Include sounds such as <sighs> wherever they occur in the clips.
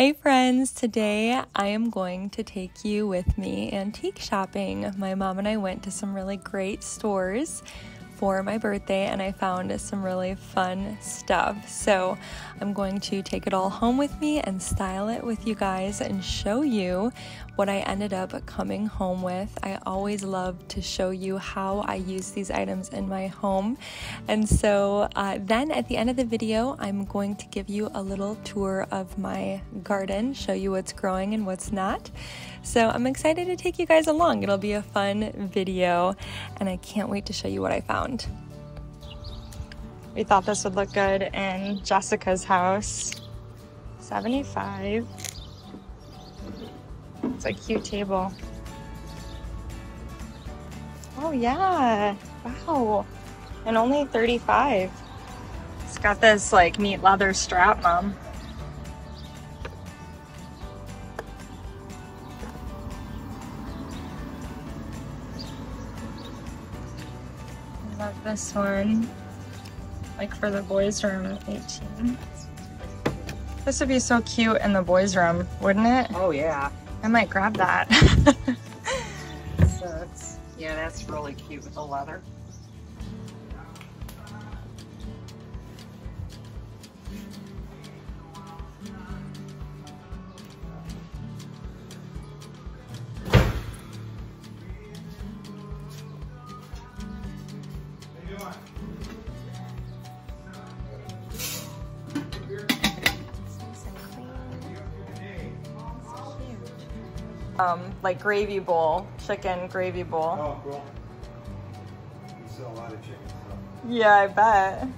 Hey friends, today I am going to take you with me antique shopping. My mom and I went to some really great stores for my birthday and I found some really fun stuff. So I'm going to take it all home with me and style it with you guys and show you what I ended up coming home with. I always love to show you how I use these items in my home. And so uh, then at the end of the video, I'm going to give you a little tour of my garden, show you what's growing and what's not. So I'm excited to take you guys along. It'll be a fun video and I can't wait to show you what I found. We thought this would look good in Jessica's house. 75. It's a cute table. Oh yeah, wow. And only 35. It's got this like neat leather strap, mom. love this one. Like for the boys' room 18. This would be so cute in the boys' room, wouldn't it? Oh yeah. I might grab that. <laughs> so it's, yeah, that's really cute with the leather. Like gravy bowl, chicken gravy bowl. Oh, cool. You sell a lot of chicken stuff. Yeah, I bet.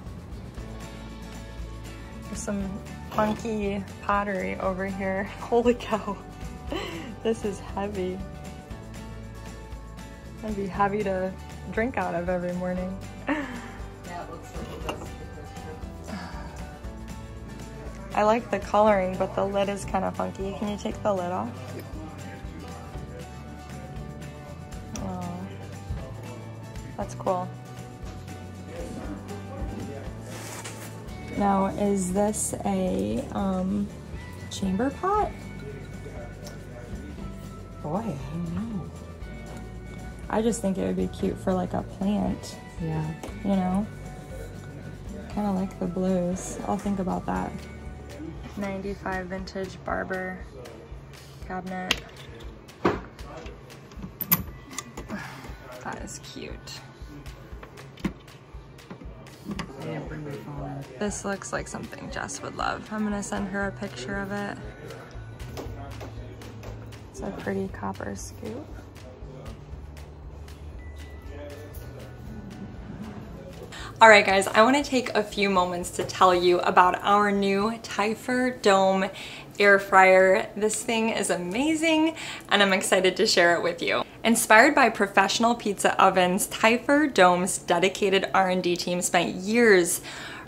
There's some funky pottery over here. <laughs> Holy cow. this is heavy. That'd be heavy to drink out of every morning. Yeah, it looks like it does. I like the coloring, but the lid is kind of funky. Can you take the lid off? That's cool. Now, is this a um, chamber pot? Boy, I don't know. I just think it would be cute for like a plant, Yeah. you know? Kind of like the blues. I'll think about that. 95 vintage barber cabinet. <sighs> That is cute. This looks like something Jess would love. I'm gonna send her a picture of it. It's a pretty copper scoop. All right, guys, I wanna take a few moments to tell you about our new Typhur Dome air fryer. This thing is amazing and I'm excited to share it with you. Inspired by professional pizza ovens, Typhur Dome's dedicated R&D team spent years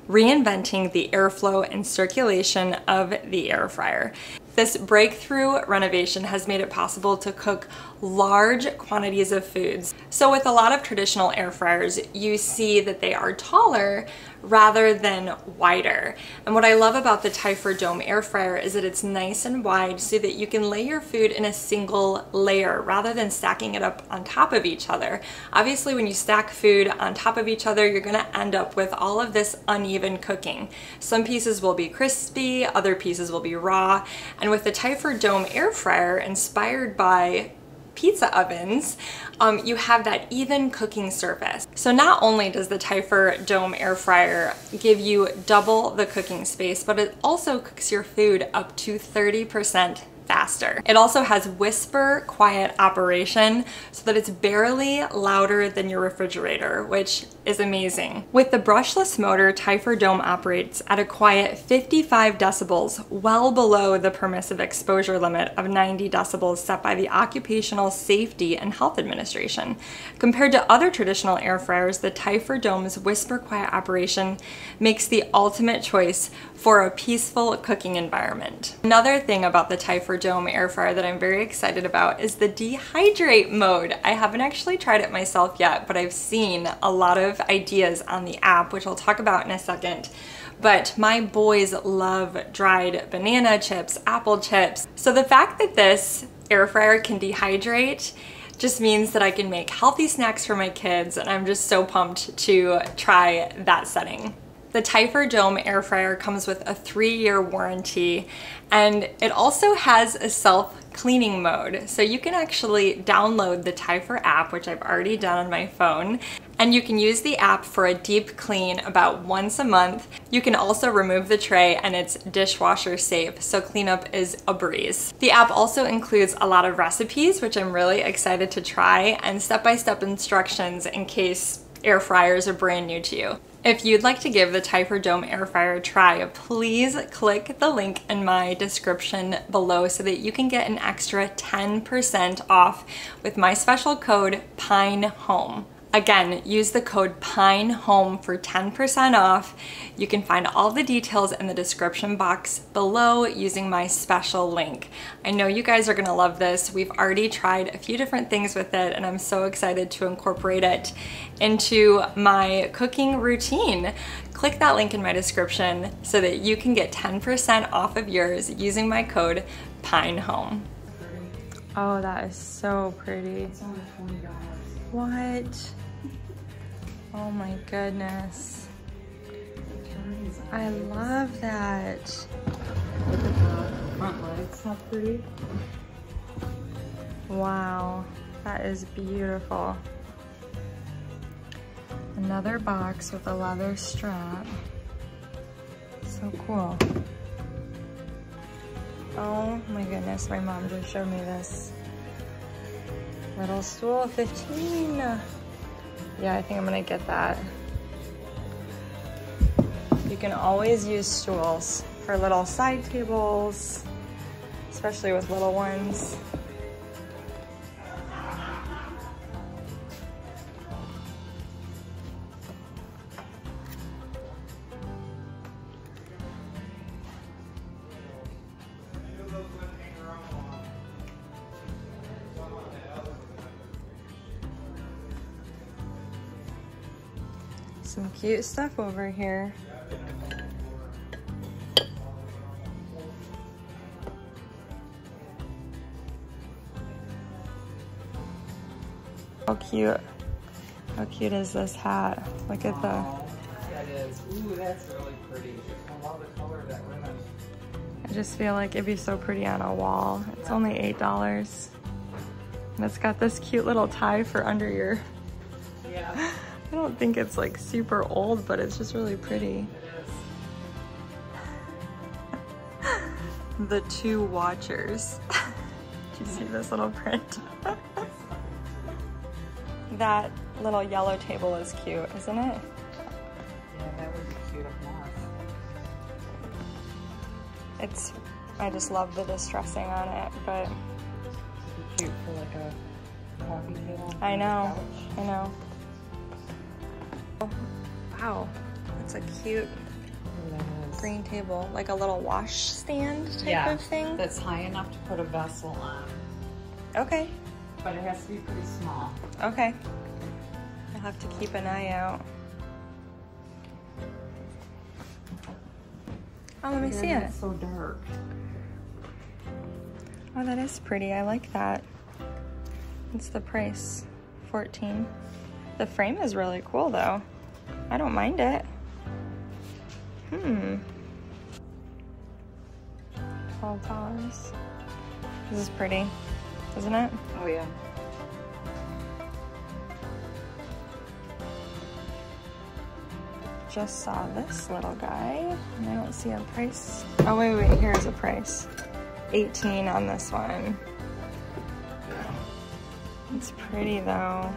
reinventing the airflow and circulation of the air fryer. This breakthrough renovation has made it possible to cook large quantities of foods. So with a lot of traditional air fryers, you see that they are taller rather than wider. And what I love about the Typhur Dome air fryer is that it's nice and wide so that you can lay your food in a single layer rather than stacking it up on top of each other. Obviously, when you stack food on top of each other, you're gonna end up with all of this uneven cooking. Some pieces will be crispy, other pieces will be raw, and with the Typhur Dome air fryer, inspired by pizza ovens, um, you have that even cooking surface. So not only does the Typhur Dome air fryer give you double the cooking space, but it also cooks your food up to 30% faster. It also has whisper quiet operation so that it's barely louder than your refrigerator, which is amazing. With the brushless motor, Typhur Dome operates at a quiet 55 decibels, well below the permissive exposure limit of 90 decibels set by the Occupational Safety and Health Administration. Compared to other traditional air fryers, the Typhur Dome's whisper quiet operation makes the ultimate choice for a peaceful cooking environment. Another thing about the Typhur Dome air fryer that I'm very excited about is the dehydrate mode. I haven't actually tried it myself yet, but I've seen a lot of ideas on the app, which I'll talk about in a second. but my boys love dried banana chips, apple chips. So the fact that this air fryer can dehydrate just means that I can make healthy snacks for my kids and I'm just so pumped to try that setting. The Typhur Dome air fryer comes with a three year warranty and it also has a self cleaning mode. So you can actually download the Typhur app, which I've already done on my phone, and you can use the app for a deep clean about once a month. You can also remove the tray and it's dishwasher safe, so cleanup is a breeze. The app also includes a lot of recipes, which I'm really excited to try, and step-by-step -step instructions in case air fryers are brand new to you. If you'd like to give the Typhur Dome air fryer a try, please click the link in my description below so that you can get an extra 10% off with my special code PINEHOME. Again, use the code PINEHOME for 10% off. You can find all the details in the description box below using my special link. I know you guys are gonna love this. We've already tried a few different things with it and I'm so excited to incorporate it into my cooking routine. Click that link in my description so that you can get 10% off of yours using my code PINEHOME. Oh, that is so pretty. What? Oh my goodness. I love that. Look at the front legs, how pretty. Wow, that is beautiful. Another box with a leather strap. So cool. Oh my goodness, my mom just showed me this. Little stool, 15. Yeah, I think I'm gonna get that. You can always use stools for little side tables, especially with little ones. Cute stuff over here. How cute. How cute is this hat? Look at the... I just feel like it'd be so pretty on a wall. It's only $8. And it's got this cute little tie for under your... Don't think it's like super old, but it's just really pretty. <laughs> the two watchers. <laughs> Do you see this little print? <laughs> that little yellow table is cute, isn't it? Yeah, that would be cute up north. It's, I just love the distressing on it, but cute for like a coffee table. I know. I know. Wow, that's a cute green table, like a little wash stand type Yeah, of thing. That's high enough to put a vessel on, Okay, but it has to be pretty small. okay. I'll have to keep an eye out. Oh, let me see it. It's so dark. Oh, that is pretty. I like that. What's the price? 14. The frame is really cool though. I don't mind it. Hmm. $12. This is pretty, isn't it? Oh yeah. Just saw this little guy and I don't see a price. Oh, wait, wait, here's a price. 18 on this one. It's pretty though.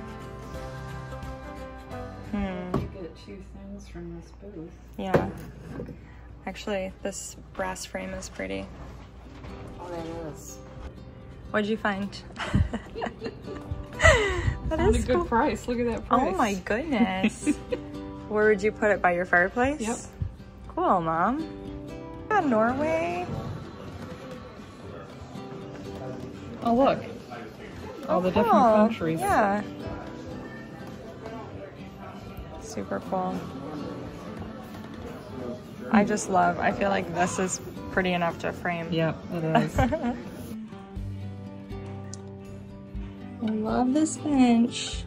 Two things from this booth. Yeah. Actually, this brass frame is pretty. Oh, that is. What'd you find? <laughs> that Found a good cool. price. Look at that oh price. Oh my goodness. <laughs> Where would you put it? By your fireplace? Yep. Cool, Mom. Yeah, Norway. Oh look. All the different oh, countries. Yeah. Super cool. I just love, I feel like this is pretty enough to frame. Yep, it is. <laughs> I love this bench.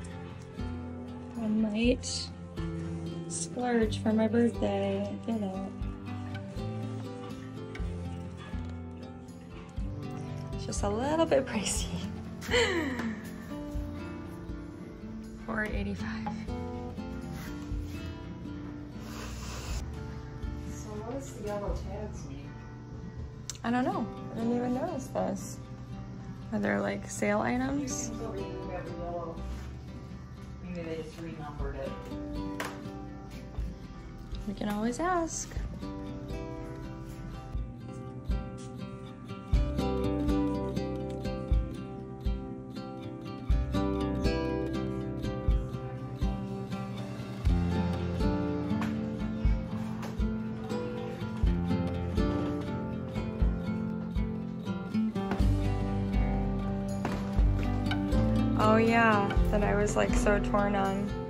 I might splurge for my birthday. Get it. It's just a little bit pricey. <laughs> 485. Yellow mean? I don't know. I didn't even notice this. Are there like sale items? over here we have the yellow. Maybe they just renumbered it. We can always ask. Was like so torn on.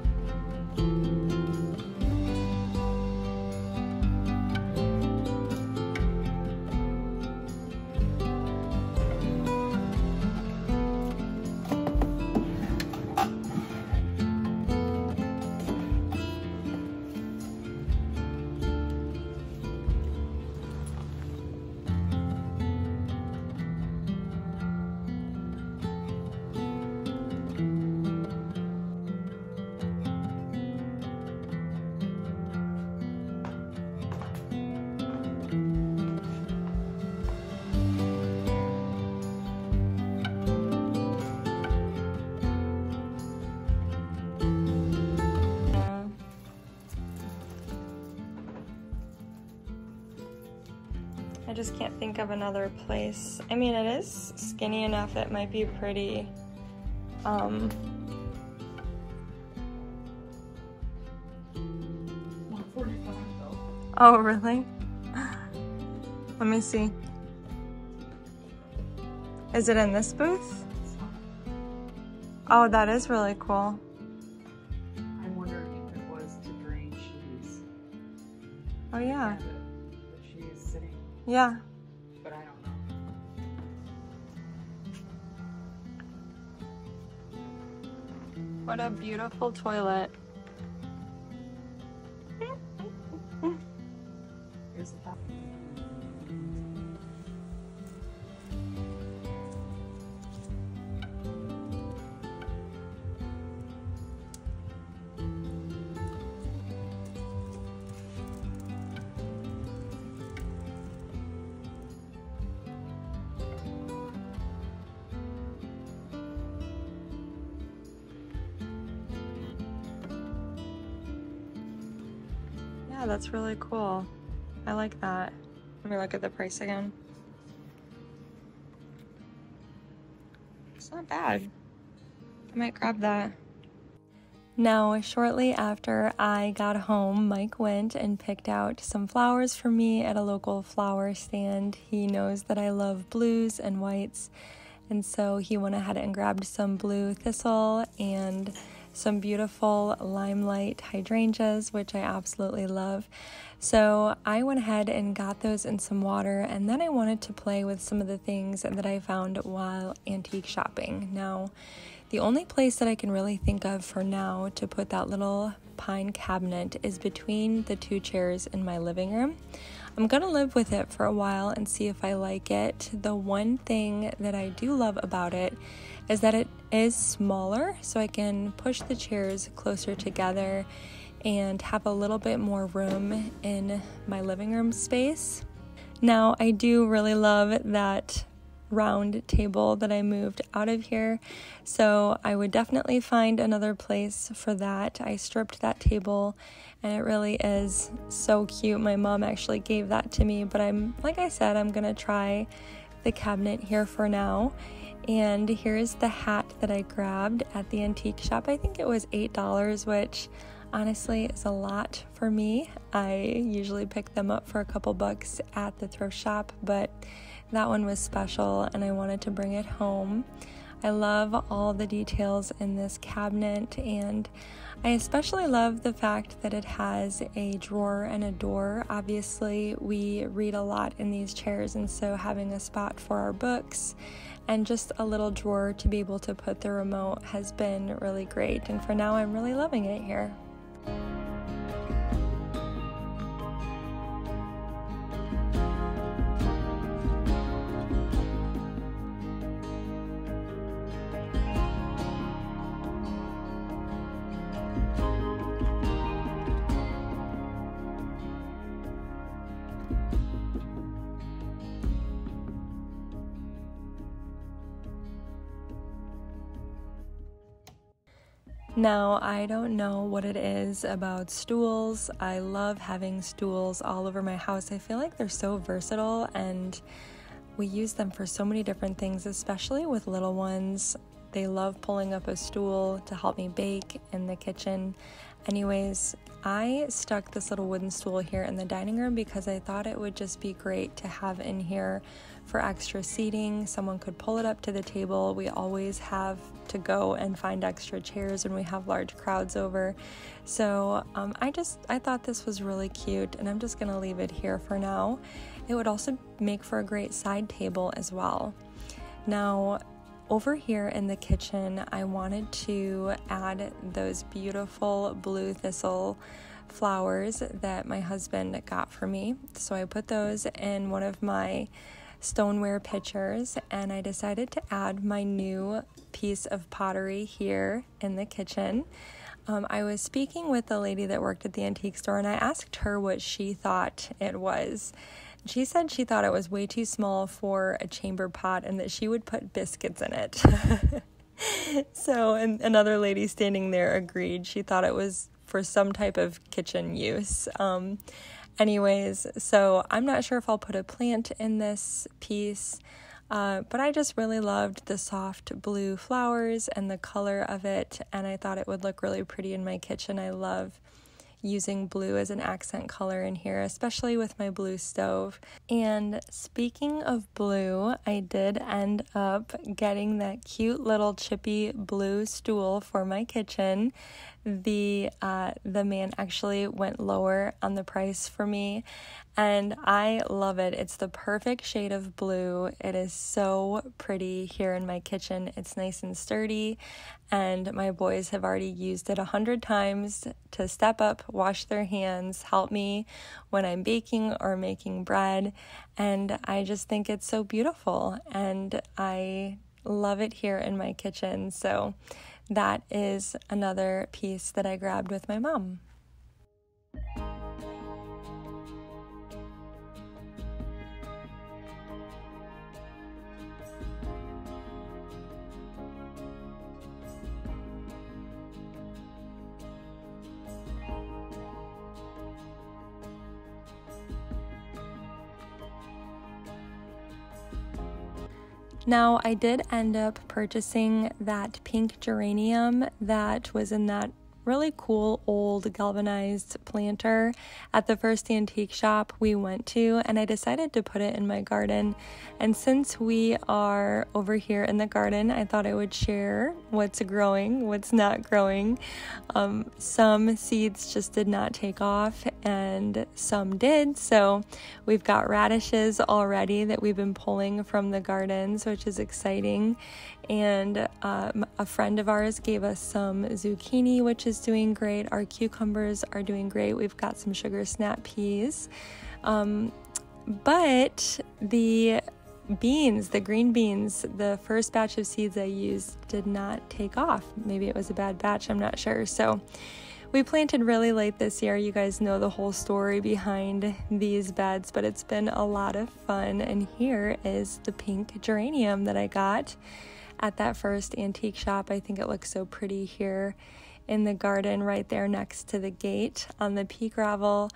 Just can't think of another place. I mean, it is skinny enough it might be pretty. Um, One forty-five though. oh, really? Let me see. Is it in this booth? Oh, that is really cool. I wondered if it was to drain shoes. Oh, yeah. Yeah. but I don't know. What a beautiful toilet. Yeah, that's really cool. I like that. Let me look at the price again. It's not bad. I might grab that. Now, shortly after I got home, Mike went and picked out some flowers for me at a local flower stand. He knows that I love blues and whites, and so he went ahead and grabbed some blue thistle and some beautiful limelight hydrangeas, which I absolutely love. So I went ahead and got those in some water, and then I wanted to play with some of the things that I found while antique shopping. Now, the only place that I can really think of for now to put that little pine cabinet is between the two chairs in my living room. I'm gonna live with it for a while and see if I like it. The one thing that I do love about it is that it is smaller, so I can push the chairs closer together and have a little bit more room in my living room space. Now, I do really love that round table that I moved out of here, so I would definitely find another place for that. I stripped that table and it really is so cute. My mom actually gave that to me, but I'm like I said, I'm gonna try the cabinet here for now. And here's the hat that I grabbed at the antique shop. I think it was $8, which honestly is a lot for me. I usually pick them up for a couple bucks at the thrift shop, but that one was special and I wanted to bring it home. I love all the details in this cabinet, and I especially love the fact that it has a drawer and a door. Obviously, we read a lot in these chairs, and so having a spot for our books and just a little drawer to be able to put the remote has been really great. And for now, I'm really loving it here. Now, I don't know what it is about stools. I love having stools all over my house. I feel like they're so versatile and we use them for so many different things, especially with little ones. They love pulling up a stool to help me bake in the kitchen. Anyways, I stuck this little wooden stool here in the dining room because I thought it would just be great to have in here for extra seating. Someone could pull it up to the table. We always have to go and find extra chairs when we have large crowds over. So um, I just I thought this was really cute, and I'm just gonna leave it here for now. It would also make for a great side table as well. Now, over here in the kitchen, I wanted to add those beautiful blue thistle flowers that my husband got for me. So I put those in one of my stoneware pitchers and I decided to add my new piece of pottery here in the kitchen. Um, I was speaking with the lady that worked at the antique store and I asked her what she thought it was. She said she thought it was way too small for a chamber pot and that she would put biscuits in it. <laughs> so, another lady standing there agreed. She thought it was for some type of kitchen use. Um, anyways, so I'm not sure if I'll put a plant in this piece. Uh, but I just really loved the soft blue flowers and the color of it, and I thought it would look really pretty in my kitchen. I love using blue as an accent color in here, especially with my blue stove. And speaking of blue, I did end up getting that cute little chippy blue stool for my kitchen the uh, the man actually went lower on the price for me and I love it. It's the perfect shade of blue. It is so pretty here in my kitchen. It's nice and sturdy and my boys have already used it a hundred times to step up, wash their hands, help me when I'm baking or making bread and I just think it's so beautiful and I love it here in my kitchen. So that is another piece that I grabbed with my mom. Now, I did end up purchasing that pink geranium that was in that really cool old galvanized planter at the first antique shop we went to, and I decided to put it in my garden. And since we are over here in the garden, I thought I would share what's growing, what's not growing. Um, some seeds just did not take off, and some did. So we've got radishes already that we've been pulling from the gardens, which is exciting and um, a friend of ours gave us some zucchini, which is doing great. Our cucumbers are doing great. We've got some sugar snap peas. Um, but the beans, the green beans, the first batch of seeds I used did not take off. Maybe it was a bad batch, I'm not sure. So we planted really late this year. You guys know the whole story behind these beds, but it's been a lot of fun. And here is the pink geranium that I got at that first antique shop. I think it looks so pretty here in the garden right there next to the gate on the pea gravel.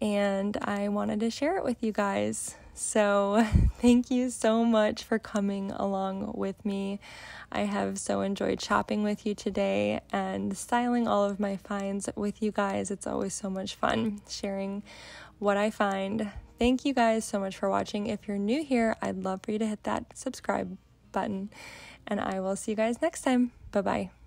And I wanted to share it with you guys. So, <laughs> thank you so much for coming along with me. I have so enjoyed shopping with you today and styling all of my finds with you guys. It's always so much fun sharing what I find. Thank you guys so much for watching. If you're new here, I'd love for you to hit that subscribe button and I will see you guys next time. Bye bye.